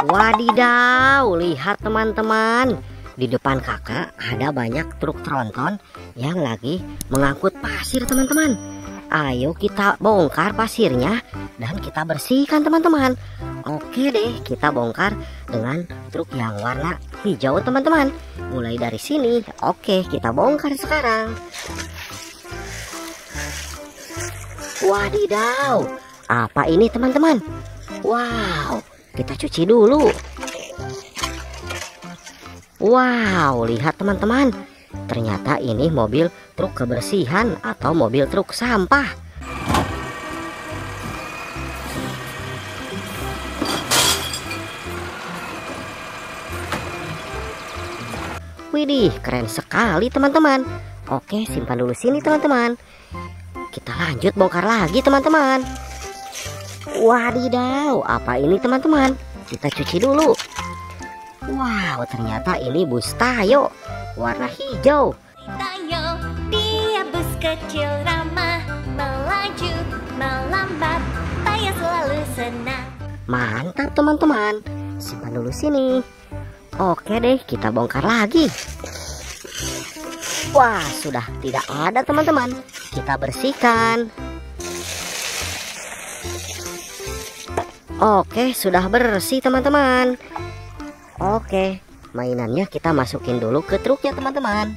Wadidaw, lihat teman-teman. Di depan kakak ada banyak truk tronton yang lagi mengangkut pasir teman-teman. Ayo kita bongkar pasirnya dan kita bersihkan teman-teman. Oke deh, kita bongkar dengan truk yang warna hijau teman-teman. Mulai dari sini. Oke, kita bongkar sekarang. Wadidaw, apa ini teman-teman? Wow, kita cuci dulu. Wow, lihat teman-teman. Ternyata ini mobil truk kebersihan atau mobil truk sampah. Widih, keren sekali teman-teman. Oke, simpan dulu sini teman-teman. Kita lanjut bongkar lagi teman-teman. Wadidaw, apa ini teman-teman? Kita cuci dulu. Wow, ternyata ini bus Tayo warna hijau. Tayo, dia bus kecil ramah, melaju, melambat, Tayo selalu senang. Mantap teman-teman. Simpan dulu sini. Oke deh, kita bongkar lagi. Wah, sudah tidak ada teman-teman. Kita bersihkan. Oke, sudah bersih teman-teman. Oke, mainannya kita masukin dulu ke truknya teman-teman.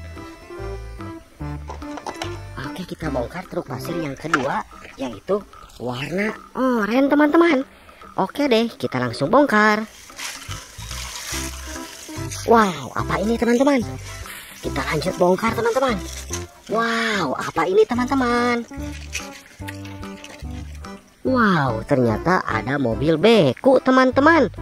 Oke, kita bongkar truk pasir yang kedua, yaitu warna oranye teman-teman. Oke deh, kita langsung bongkar. Wow, apa ini teman-teman? Kita lanjut bongkar teman-teman. Wow, apa ini teman-teman? Wow, ternyata ada mobil beku teman-teman.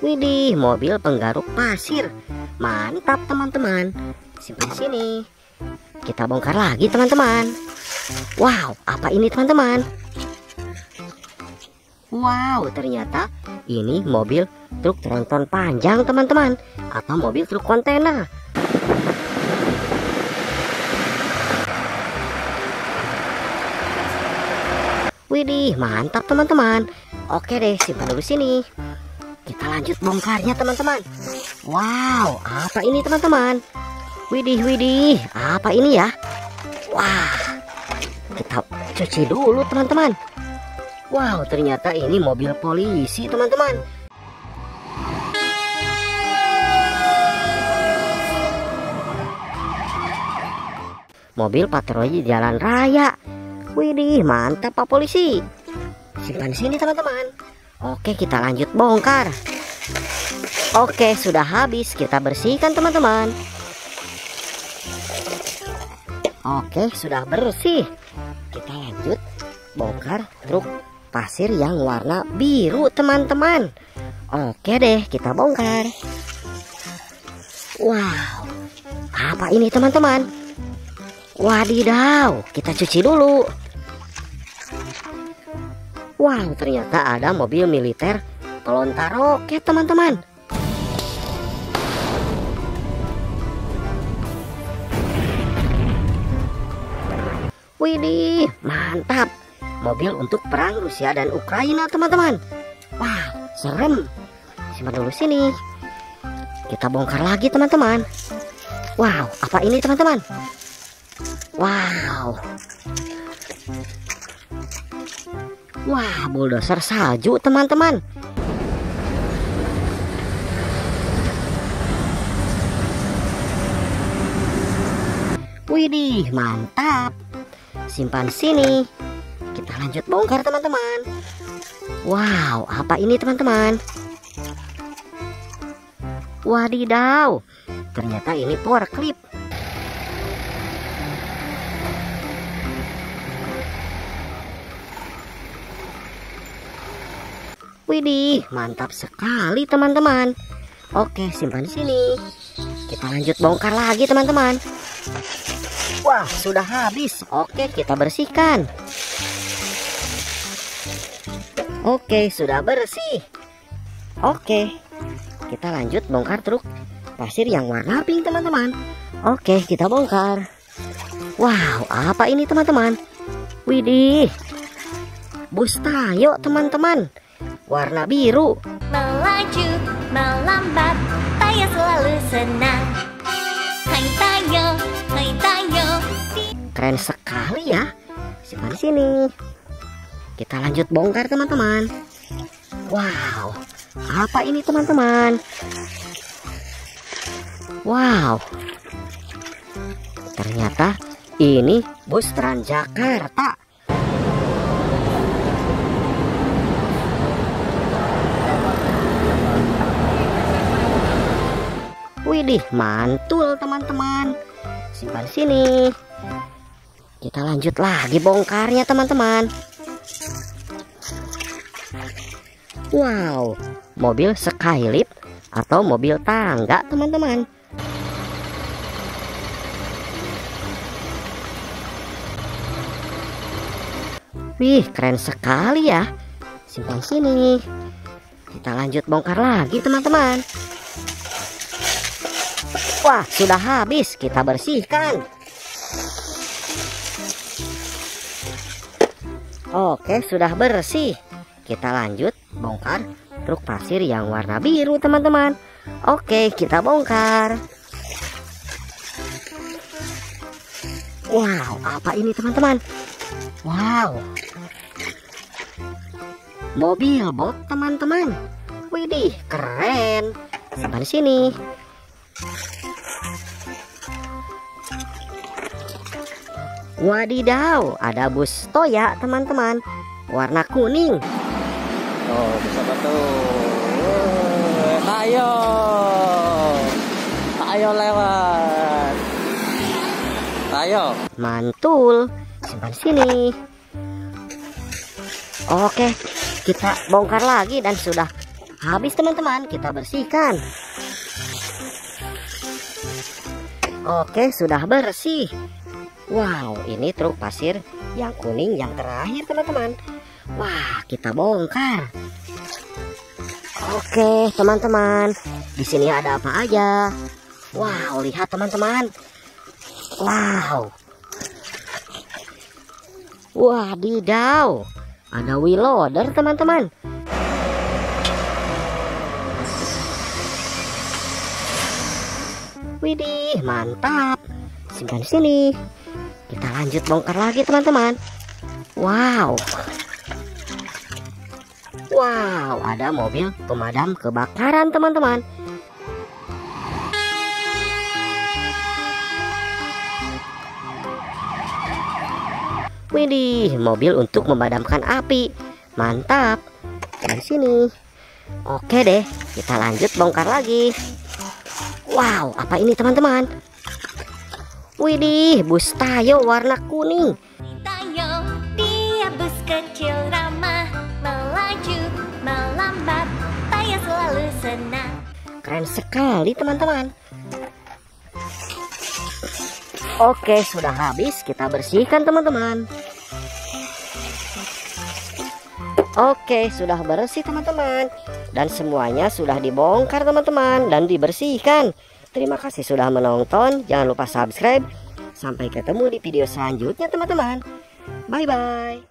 Widih, mobil penggaruk pasir. Mantap teman-teman. Simpan sini. Kita bongkar lagi teman-teman. Wow, apa ini teman-teman? Wow, ternyata ini mobil truk tronton panjang teman-teman atau mobil truk kontainer. Widih, mantap teman-teman. Oke deh, simpan dulu sini. Kita lanjut bongkarnya teman-teman. Wow, apa ini teman-teman? Widih, widih, apa ini ya? Wah, kita cuci dulu teman-teman. Wow, ternyata ini mobil polisi teman-teman. Mobil patroli jalan raya. Widih, mantap Pak Polisi. Simpan sini teman-teman. Oke, kita lanjut bongkar. Oke, sudah habis. Kita bersihkan teman-teman. Oke, sudah bersih. Kita lanjut bongkar truk pasir yang warna biru, teman-teman. Oke deh, kita bongkar. Wow, apa ini teman-teman? Wadidaw, kita cuci dulu. Wow, ternyata ada mobil militer pelontar roket, teman-teman. Widih, mantap. Mobil untuk perang Rusia dan Ukraina, teman-teman. Wah, serem. Simpan dulu sini. Kita bongkar lagi, teman-teman. Wow, apa ini, teman-teman? Wow. Wah, bulldozer salju, teman-teman. Widih, mantap. Simpan sini. Kita lanjut bongkar, teman-teman. Wow, apa ini, teman-teman? Wadidaw, ternyata ini power clip. Widih, mantap sekali teman-teman. Oke, simpan di sini. Kita lanjut bongkar lagi teman-teman. Wah, sudah habis. Oke, kita bersihkan. Oke, sudah bersih. Oke, kita lanjut bongkar truk pasir yang warna pink teman-teman. Oke, kita bongkar. Wow, apa ini teman-teman? Widih, bus tayo teman-teman, warna biru. Melaju, melambat, tayo selalu senang Hai tayo, hai tayo Keren sekali ya. Simpan di sini. Kita lanjut bongkar teman-teman. Wow, apa ini teman-teman? Wow, ternyata ini bus Transjakarta. Widih, mantul teman-teman. Simpan sini. Kita lanjut lagi bongkarnya teman-teman. Wow, mobil Skylift atau mobil tangga teman-teman. Wih, keren sekali ya. Simpan sini. Kita lanjut bongkar lagi teman-teman. Wah, sudah habis. Kita bersihkan. Oke, sudah bersih. Kita lanjut bongkar truk pasir yang warna biru, teman-teman. Oke, kita bongkar. Wow, apa ini, teman-teman? Wow. Mobil bot, teman-teman. Widih, keren. Sampai sini. Wadidaw, ada bus Toya teman-teman Warna kuning Oh, bisa tuh. Ayo. Ayo lewat. Ayo. Mantul Simpan sini Oke Kita bongkar lagi dan sudah habis teman-teman Kita bersihkan Oke sudah bersih Wow ini truk pasir yang kuning yang terakhir teman-teman. Wah kita bongkar. Oke teman-teman di sini ada apa aja? Wow lihat teman-teman. Wow. Wadidaw Ada wheel loader teman-teman. Widih mantap. Simpan sini Kita lanjut bongkar lagi teman-teman Wow Wow ada mobil pemadam kebakaran teman-teman Widih, mobil untuk memadamkan api. Mantap. Di sini. Oke deh, kita lanjut bongkar lagi. Wow, apa ini teman-teman? Widih, bus Tayo warna kuning. Tayo, dia bus kecil ramah Melaju, melambat, tayo selalu senang Keren sekali teman-teman. Oke, sudah habis. Kita bersihkan teman-teman. Oke, sudah bersih teman-teman. Dan semuanya sudah dibongkar teman-teman dan dibersihkan. Terima kasih sudah menonton. Jangan lupa subscribe. Sampai ketemu di video selanjutnya teman-teman. Bye-bye.